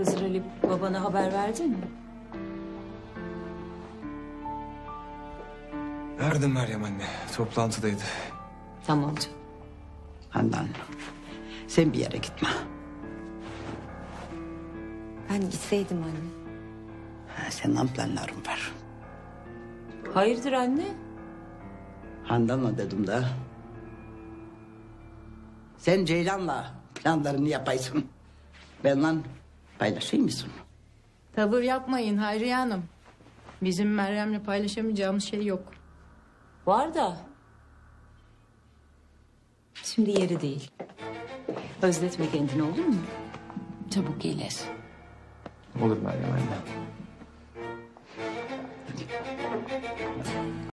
Hızır Ali babana haber verdin mi? Verdim Meryem anne. Toplantıdaydı. Tamam canım. Handan sen bir yere gitme. Ben gitseydim anne. Ha, senin planların var. Hayırdır anne? Handan'la dedim de. Sen Ceylan'la planlarını yapaysın. Benimle paylaşıyor musun? Tavır yapmayın Hayriye Hanım. Bizim Meryem'le paylaşamayacağımız şey yok. Var da. Şimdi yeri değil. Özletme kendini olur mu? Çabuk iyileş. Olur Meryem anne.